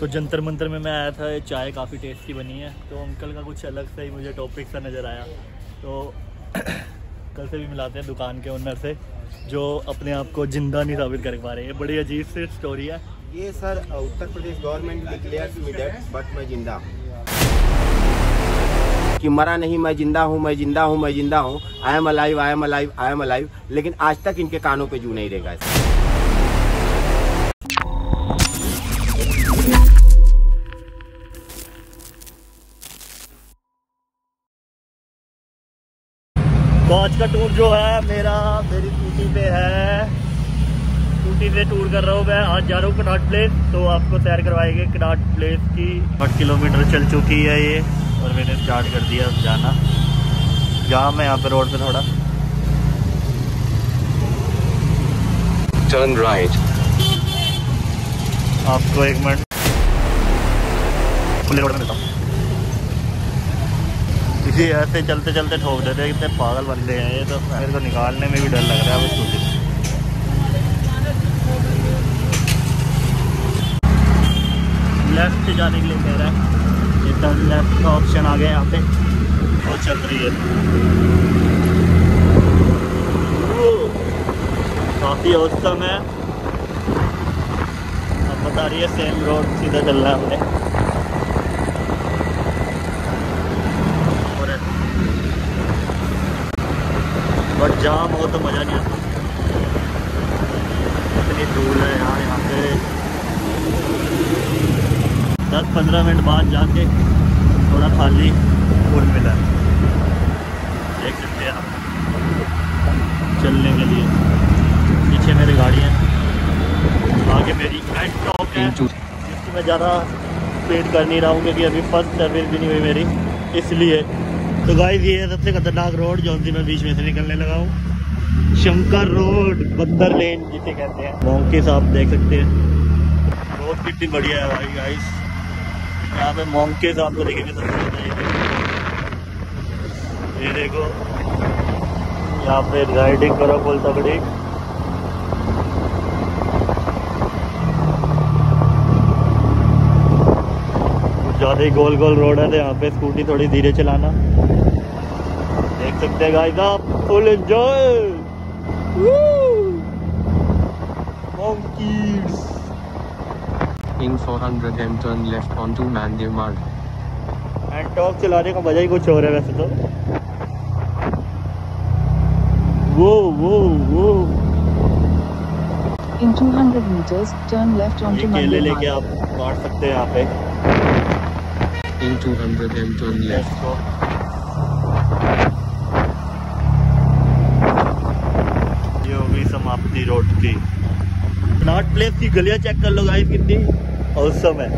तो जंतर मंतर में मैं आया था, ये चाय काफ़ी टेस्टी बनी है। तो अंकल का कुछ अलग सा ही मुझे टॉपिक सा नज़र आया। तो कल से भी मिलाते हैं दुकान के ओनर से, जो अपने आप को ज़िंदा नहीं साबित कर पा रहे। हैं बड़ी अजीब सी स्टोरी है। ये sir Uttar Pradesh government but मैं ज़िंदा कि मरा नहीं, मैं ज़िंदा हूँ, मैं ज़िंदा हूँ, मैं ज़िंदा हूँ। I am alive I am alive I am alive लेकिन आज तक इनके कानों पे जू नहीं रहेगा तो आज का टूर जो है मेरा मेरी स्कूटी पे है। स्कूटी से टूर कर रहा हूँ मैं। आज जा रहा हूँ कनाट प्लेस तो आपको सैर करवाएँगे कनाट प्लेस की। आठ किलोमीटर चल चुकी है ये और मैंने स्टार्ट कर दिया जाना। जाम है यहाँ पे रोड पे थोड़ा। Turn right. आपको एक मिनट। खुले रोड में मिलता हूँ। इसी ऐसे चलते चलते ठोक देते हैं कितने पागल बंदे हैं ये तो। मेरे को निकालने में भी डर लग रहा है अब स्कूटी लेफ़्ट जाने के लिए कह रहा है। टर्न लेफ़्ट का ऑप्शन आ गया यहाँ पे। और चल रही है। काफ़ी औसम है। अब बता रही है सेम रोड सीधा चलना है हमने और बट जाम हो तो मज़ा नहीं आता। इतनी धूल है यार यहाँ पे। दस पंद्रह मिनट बाद जाके थोड़ा खाली फूल मिला। देख सकते हैं आप। चलने के लिए। पीछे मेरी गाड़ी है। आगे मेरी टॉप है। जिसकी मैं ज़्यादा स्पीड कर नहीं रहा हूँ क्योंकि अभी फ़र्स्ट सर्विस भी नहीं हुई मेरी। इसलिए तो गाइस ये है सबसे खतरनाक रोड जो मैं बीच में से निकलने लगा हूँ। शंकर रोड बंदर लेन जिसे कहते हैं। मौके से आप देख सकते हैं। रोड कितनी बढ़िया है भाई गाइस यहाँ पे मोंके आपको देखेंगे सबसे। ये देखो। यहाँ पे राइडिंग करो बोल तगड़ी। ज़्यादा ही गोल गोल रोड है तो यहाँ पे स्कूटी थोड़ी धीरे चलाना। देख सकते हैं गाइस आप full enjoy monkeys in 400 and turn left onto Mandir Marg. And top चलाने का मज़ा ही कुछ और है वैसे तो। वो वो वो In 200 meters, turn left ये onto केले लेके आप काट सकते हैं यहाँ पे। In 200 and turn left. ये हो की। नॉट प्लेस की गलियाँ चेक कर लो गाइस कितनी औसम है।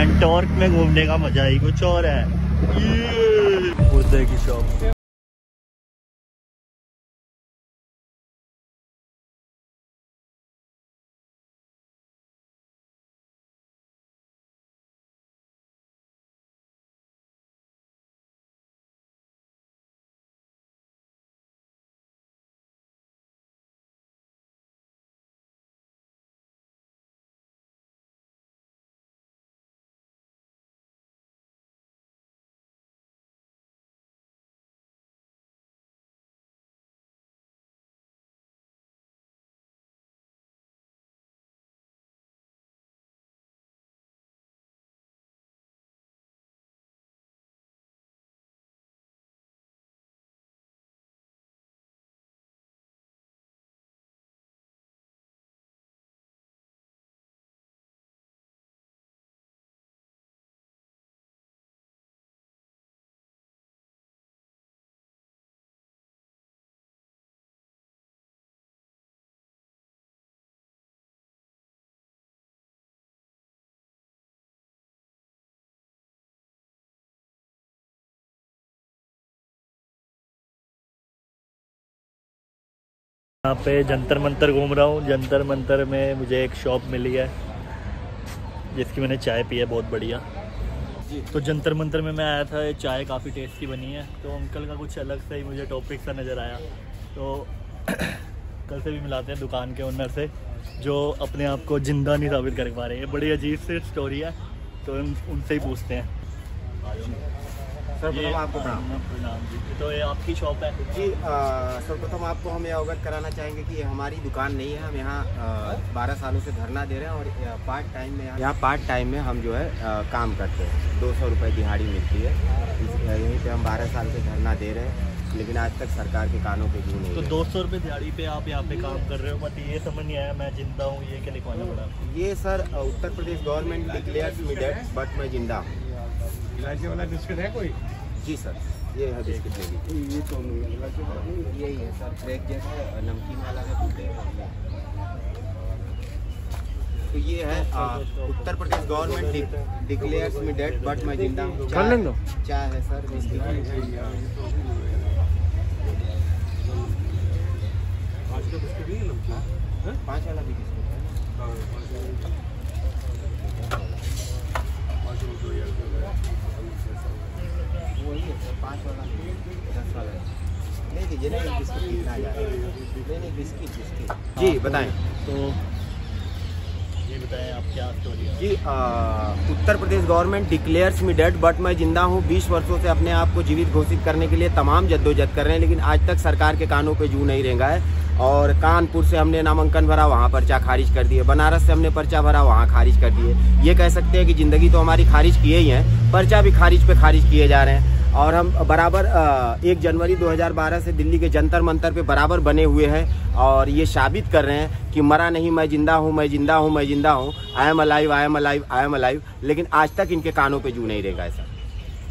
एंड टॉर्क में घूमने का मज़ा ही कुछ और है। ये! की शॉप यहाँ पे जंतर मंतर घूम रहा हूँ। जंतर मंतर में मुझे एक शॉप मिली है जिसकी मैंने चाय पी है बहुत बढ़िया। तो जंतर मंतर में मैं आया था ये चाय काफ़ी टेस्टी बनी है। तो अंकल का कुछ अलग सा ही मुझे टॉपिक सा नज़र आया। तो अंकल से भी मिलाते हैं दुकान के ओनर से जो अपने आप को ज़िंदा नहीं साबित कर पा रहे। हैं बड़ी अजीब सी स्टोरी है तो उन, उनसे ही पूछते हैं। सर्वप्रथम आपको प्रणाम प्रणाम जी। तो ये आपकी शॉप है? जी सर्वप्रथम आपको हम ये अवगत कराना चाहेंगे कि ये हमारी दुकान नहीं है। हम यहाँ बारह सालों से धरना दे रहे हैं और पार्ट टाइम में यहाँ पार्ट टाइम में हम जो है अ, काम करते हैं। दो सौ रुपये दिहाड़ी मिलती है। इस- यहीं पर हम बारह साल से धरना दे रहे हैं लेकिन आज तक सरकार के कानों पे जू नहीं तो दो सौ रुपये दिहाड़ी पे आप यहाँ पे काम कर रहे हो बट ये समझ नहीं आया मैं ज़िंदा हूँ ये क्या लिखवाना पड़ा ये sir Uttar Pradesh government declares me dead but मैं ज़िंदा हूँ। इलायची वाला बिस्किट है कोई? जी सर ये है बिस्किट ये तो यही है सर ब्रेक जैसा नमकीन वाला है। तो ये है आ, Uttar Pradesh government declares me dead but मैं ज़िंदा हूँ। कर लें दो। चाय है सर बिस्किट है पाँच का बिस्किट नहीं है नमकीन पाँच वाला भी बिस्किट है पाँच रुपये वही है सर पाँच वाला नहीं, दस वाला है। नहीं दीजिए ना एक बिस्किट कितना आ जाएगा नहीं नहीं बिस्किट बिस्किट जी बताएँ। तो ये बताएँ आप क्या स्टोरी है? जी आ, Uttar Pradesh government declares me dead but मैं ज़िंदा हूँ। 20 वर्षों से अपने आप को जीवित घोषित करने के लिए तमाम जद्दोजहद कर रहे हैं लेकिन आज तक सरकार के कानों पे जू नहीं रेंगा है। और कानपुर से हमने नामांकन भरा वहाँ पर्चा खारिज कर दिए। बनारस से हमने पर्चा भरा वहाँ खारिज कर दिए। ये कह सकते हैं कि ज़िंदगी तो हमारी खारिज किए ही हैं पर्चा भी खारिज पे खारिज किए जा रहे हैं। और हम बराबर एक जनवरी 2012 से दिल्ली के जंतर मंतर पे बराबर बने हुए हैं और ये साबित कर रहे हैं कि मरा नहीं मैं ज़िंदा हूँ मैं ज़िंदा हूँ मैं ज़िंदा हूँ। I am alive I am alive I am alive लेकिन आज तक इनके कानों पे जू नहीं रहेगा ऐसा।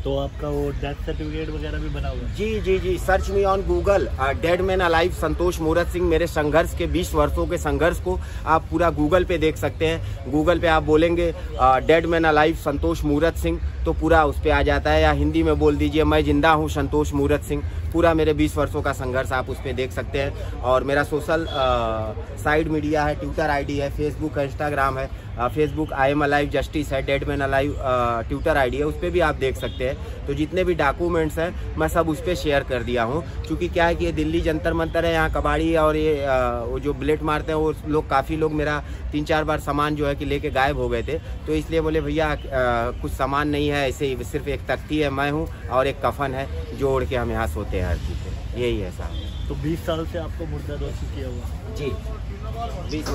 तो आपका वो डेथ सर्टिफिकेट वगैरह भी बना हुआ जी जी जी। Search me on Google dead man alive Santosh Murat Singh. मेरे संघर्ष के 20 वर्षों के संघर्ष को आप पूरा गूगल पे देख सकते हैं। गूगल पे आप बोलेंगे dead man alive Santosh Murat Singh. तो पूरा उस पर आ जाता है। या हिंदी में बोल दीजिए, मैं ज़िंदा हूँ, संतोष मूरत सिंह। पूरा मेरे 20 वर्षों का संघर्ष आप उस पर देख सकते हैं। और मेरा सोशल साइड मीडिया है, ट्विटर आईडी है, फेसबुक है इंस्टाग्राम है। Facebook I am alive justice है dead man alive Twitter ID है उस पर भी आप देख सकते हैं। तो जितने भी डॉक्यूमेंट्स हैं मैं सब उस पर शेयर कर दिया हूँ। क्योंकि क्या है कि ये दिल्ली जंतर मंतर है यहाँ कबाड़ी और ये वो जो बुलेट मारते हैं वो लोग काफ़ी लोग मेरा तीन चार बार सामान जो है कि लेके गायब हो गए थे। तो इसलिए बोले भैया कुछ सामान नहीं है ऐसे ही सिर्फ़ एक तख्ती है मैं हूँ और एक कफन है जो ओढ़ के हम यहाँ सोते हैं हर चीज़ यही है साहब। तो 20 साल से आपको मुर्दा दोषी किया हुआ? जी। बीस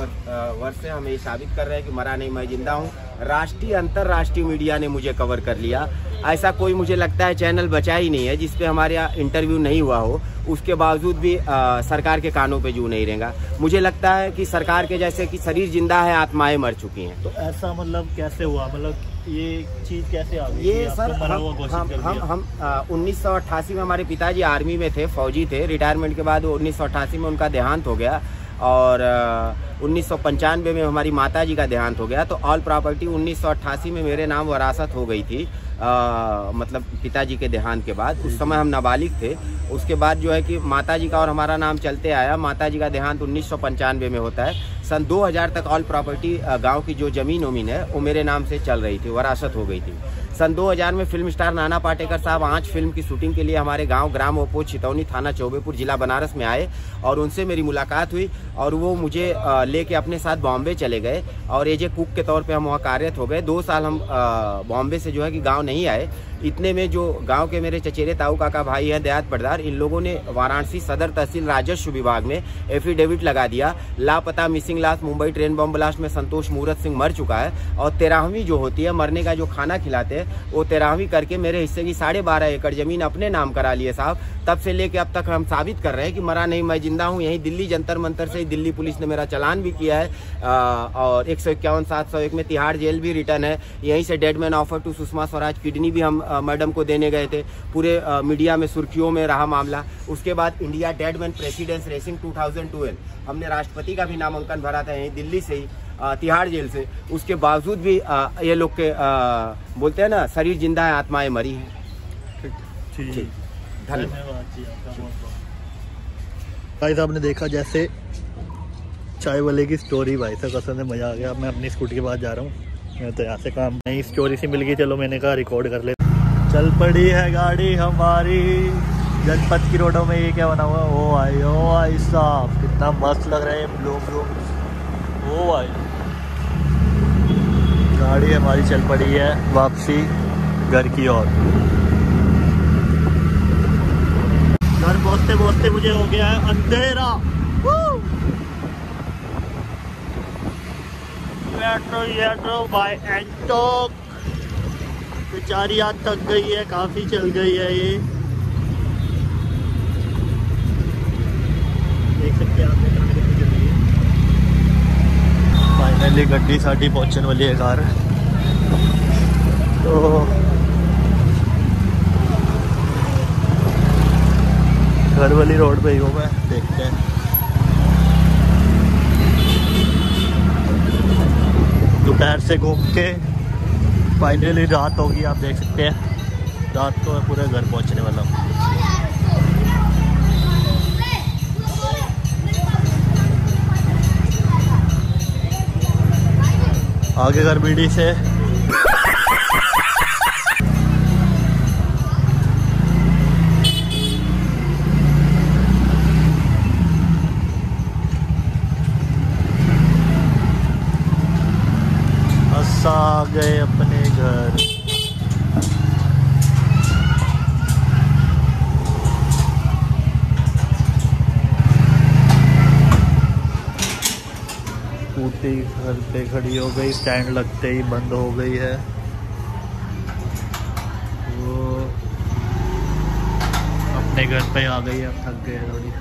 वर्ष से हम ये साबित कर रहे हैं कि मरा नहीं मैं ज़िंदा हूँ। राष्ट्रीय अंतर्राष्ट्रीय मीडिया ने मुझे कवर कर लिया। ऐसा कोई मुझे लगता है चैनल बचा ही नहीं है जिसपे हमारे यहाँ इंटरव्यू नहीं हुआ हो। उसके बावजूद भी अ, सरकार के कानों पे जू नहीं रहेगा मुझे लगता है कि सरकार के जैसे कि शरीर ज़िंदा है आत्माएँ मर चुकी हैं। तो ऐसा मतलब कैसे हुआ? मतलब ये चीज़ कैसे आ गई ये सर हम हम हम, हम उन्नीस सौ अट्ठासी में हमारे पिताजी आर्मी में थे फौजी थे। रिटायरमेंट के बाद उन्नीस सौ अट्ठासी में उनका देहांत हो गया। और उन्नीस सौ पंचानवे में हमारी माता जी का देहांत हो गया। तो ऑल प्रॉपर्टी उन्नीस सौ अट्ठासी में मेरे नाम वरासत हो गई थी आ, मतलब पिताजी के देहांत के बाद। उस समय हम नाबालिग थे। उसके बाद जो है कि माता जी का और हमारा नाम चलते आया। माता जी का देहांत उन्नीस सौ पंचानवे में होता है। सन 2000 तक ऑल प्रॉपर्टी गाँव की जो ज़मीन उमीन है वो मेरे नाम से चल रही थी वरासत हो गई थी। सन 2000 में फ़िल्म स्टार नाना पाटेकर साहब आज फ़िल्म की शूटिंग के लिए हमारे गाँव ग्राम ओपो छितौनी थाना चौबेपुर जिला बनारस में आए और उनसे मेरी मुलाकात हुई और वो मुझे लेके अपने साथ बॉम्बे चले गए और एज ए कुक के तौर पे हम वहाँ कार्यरत हो गए। दो साल हम बॉम्बे से जो है कि गाँव नहीं आए। इतने में जो गाँव के मेरे चचेरे ताऊ काका भाई हैं दयात पटदार इन लोगों ने वाराणसी सदर तहसील राजस्व विभाग में एफिडेविट लगा दिया। लापता मिसिंग लाश मुंबई ट्रेन बम ब्लास्ट में संतोष मूरत सिंह मर चुका है और तेरहवीं जो होती है, मरने का जो खाना खिलाते हैं वो तेरहवीं करके मेरे हिस्से की साढ़े बारह एकड़ ज़मीन अपने नाम करा लिए साहब। तब से लेके अब तक हम साबित कर रहे हैं कि मरा नहीं, मैं ज़िंदा हूँ। यहीं दिल्ली जंतर मंतर से दिल्ली पुलिस ने मेरा चलान भी किया है। और एक सौ इक्यावन सात सौ एक में तिहाड़ जेल भी रिटर्न है। यहीं से dead man offer to Sushma Swaraj kidney भी हम मैडम को देने गए थे। पूरे मीडिया में सुर्खियों में रहा मामला। उसके बाद India dead man presidents racing 2012 हमने राष्ट्रपति का भी नामांकन भरा था यहीं दिल्ली से ही। तिहाड़ जेल से। उसके बावजूद भी ये लोग के बोलते हैं ना शरीर ज़िंदा है आत्माएँ मरी हैं। ठीक ठीक। धन्यवाद। ने देखा जैसे चाय वाले की स्टोरी भाई साहब कसम से मज़ा आ गया। मैं अपनी स्कूटी के पास जा रहा हूँ। मैं तो यहाँ से काम नई स्टोरी सी मिल गई चलो मैंने कहा रिकॉर्ड कर ले चल पड़ी है गाड़ी हमारी। जनपद की रोडों में ये क्या बना हुआ है? ओ भाई ओ भाई साहब कितना मस्त लग रहा है ब्लू ब्लू ओ भाई गाड़ी हमारी चल पड़ी है वापसी घर की ओर। घर पहुँचते पहुँचते मुझे हो गया है अंधेरा। बेचारी आज थक गई है, काफ़ी चल गई है ये। देख सकते हैं आप मेट्रो कितनी चल रही फाइनली गड्डी साड़ी पहुँचने वाली है घर तो घर वाली रोड पे ही हूँ मैं, देखते हैं। दोपहर से घूम के फाइनली रात होगी, आप देख सकते हैं। रात को मैं पूरे घर पहुँचने वाला हूँ। आगे घर बीडी से बस आ गए अपने घर स्कूटी, घर पे खड़ी हो गई स्टैंड लगते ही बंद हो गई है। वो अपने घर पे आ गई है थक गए थोड़ी।